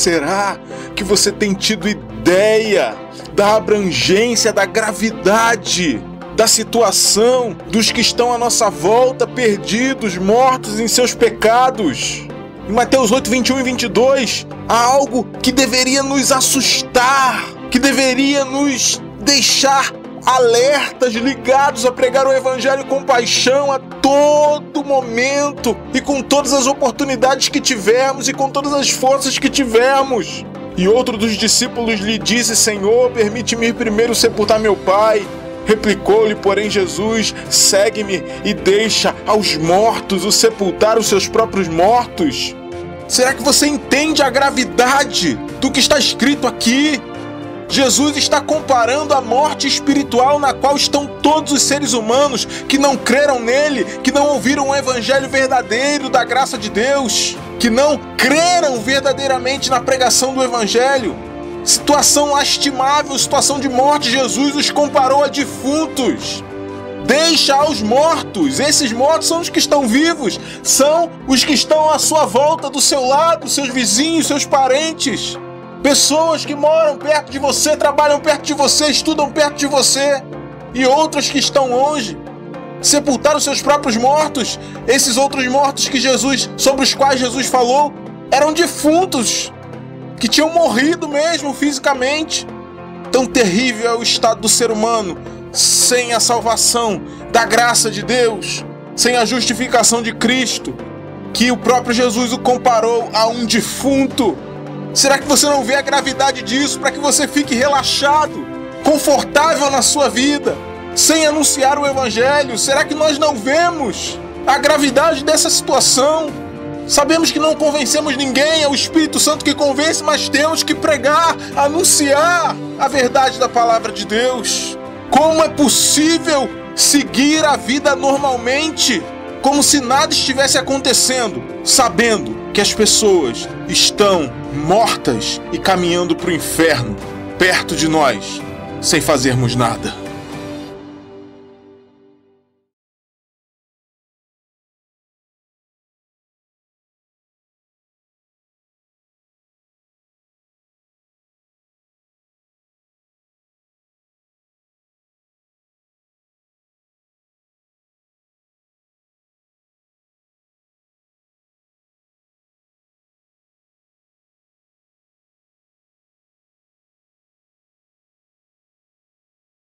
Será que você tem tido ideia da abrangência, da gravidade da situação dos que estão à nossa volta, perdidos, mortos em seus pecados? Em Mateus 8, 21 e 22, há algo que deveria nos assustar, que deveria nos deixar alertas, ligados a pregar o Evangelho com paixão a todo momento e com todas as oportunidades que tivermos e com todas as forças que tivermos. E outro dos discípulos lhe disse: Senhor, permite-me ir primeiro sepultar meu pai. Replicou-lhe, porém, Jesus: Segue-me e deixa aos mortos o sepultar os seus próprios mortos. Será que você entende a gravidade do que está escrito aqui? Jesus está comparando a morte espiritual na qual estão todos os seres humanos que não creram nele, que não ouviram o evangelho verdadeiro da graça de Deus, que não creram verdadeiramente na pregação do evangelho. Situação lastimável, situação de morte, Jesus os comparou a defuntos. Deixa aos mortos. Esses mortos são os que estão vivos, são os que estão à sua volta, do seu lado, seus vizinhos, seus parentes. Pessoas que moram perto de você, trabalham perto de você, estudam perto de você, e outras que estão longe. Sepultaram seus próprios mortos. Esses outros mortos que Jesus, sobre os quais Jesus falou, eram defuntos, que tinham morrido mesmo fisicamente. Tão terrível é o estado do ser humano sem a salvação da graça de Deus, sem a justificação de Cristo, que o próprio Jesus o comparou a um defunto Será que você não vê a gravidade disso para que você fique relaxado, confortável na sua vida, sem anunciar o Evangelho? Será que nós não vemos a gravidade dessa situação? Sabemos que não convencemos ninguém, é o Espírito Santo que convence, mas temos que pregar, anunciar a verdade da palavra de Deus. Como é possível seguir a vida normalmente, como se nada estivesse acontecendo, sabendo que as pessoas estão mortas e caminhando para o inferno, perto de nós, sem fazermos nada.